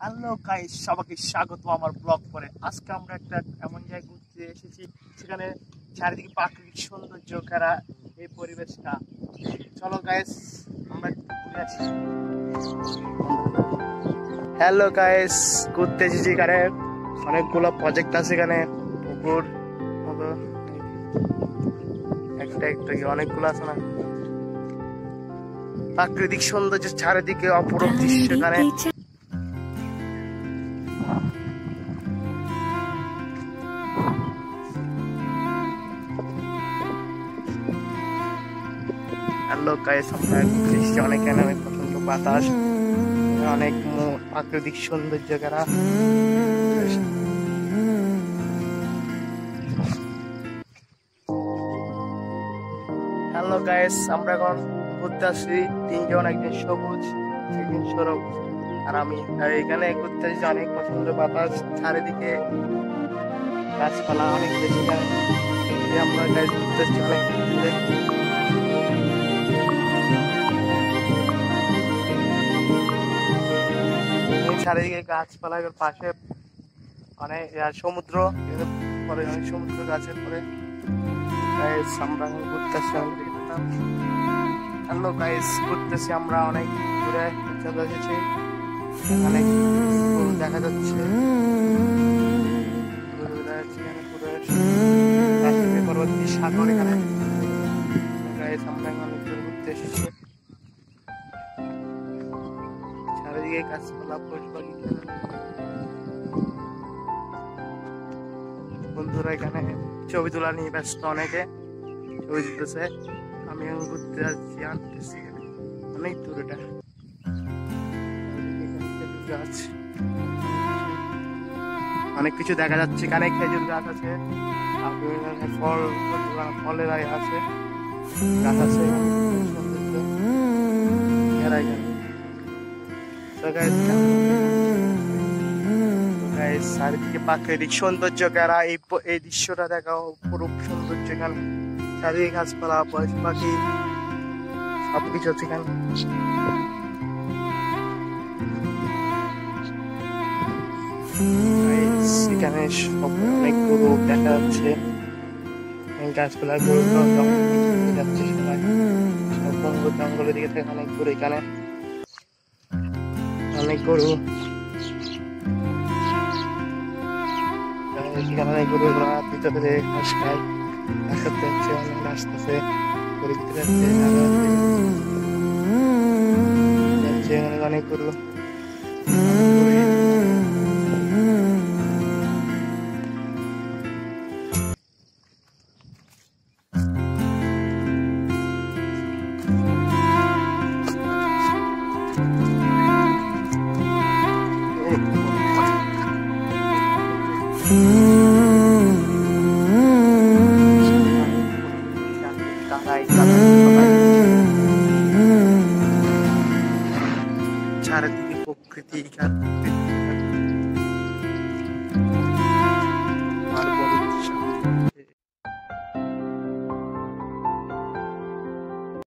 Hello guys সবাইকে স্বাগত আমার ব্লগ করে। আজকে আমরা একটা এমন জায়গায় ঘুরতে এসেছি, সেখানে চারিদিকে প্রাকৃতিক সৌন্দর্য, কারা, এই পরিবেশটা। চলো গাইস আমরা হ্যালো গাইস ঘুরতে এসেছি এখানে। অনেকগুলো প্রজেক্ট আছে এখানে পুকুর মতো। একটা একটা অনেকগুলো আছে না? প্রাকৃতিক সৌন্দর্য চারিদিকে অপরূপ দৃশ্য এখানে। হ্যালো গাইস আমরা দৃষ্টি, অনেক অনেক প্রচণ্ড বাতাস, অনেক প্রাকৃতিক সৌন্দর্য করা হ্যালো গাইস, আমরা এখন ঘুরতে আসছি। তিনজন একজন সবুজ একজন সরব। আর আমি এখানে ঘুরতে আসছি অনেক পছন্দ বাতাস, চারিদিকে গাছপালা, অনেক বেশি আমরা গাইস ঘুরতে আসছি অনেক চারিদিকে গাছপালা পাশে অনেক সমুদ্র পরে অনেক সমুদ্র গাছের পরে। আমরা ঘুরতেছি ঘুরতেছি আমরা অনেক দূরে চলে এসেছি অনেক দেখা যাচ্ছে। সাগর এখানে আমরা ঘুরতে এসেছি। চারিদিকে গাছপালা পশু বন্ধুরা এখানে ছবি তোলা নিয়ে ব্যস্ত অনেকে, ছবি তুলতেছে। আমি ঘুরতে যাচ্ছি, আনতেছি অনেক দূর এটা। গাছ অনেক কিছু দেখা যাচ্ছে। এখানে খেজুর গাছ আছে ফল ফলের আছে। গাছ আছে। চারিদিকে প্রাকৃতিক সৌন্দর্য কারা এই এই দৃশ্যটা দেখাও পুরো সৌন্দর্য এখানে চারিদিকে গাছপালা পশু পাখি, সবকিছু আছে এখানে। এখানে সব অনেক দেখা যাচ্ছে। গাছপালা জঙ্গল যাচ্ছে সবাই। সব জঙ্গল জঙ্গলের দিকে থেকে অনেক গরু এখানে। অনেক গরু এখানে অনেক গরু ওরা ভিতরে দিয়ে ঘাস খায় ঘাস করতে যাচ্ছে অনেক আসতেছে গরুর ভিতরে যাচ্ছে আরও যাচ্ছে অনেক অনেক Cara tipu ketiga.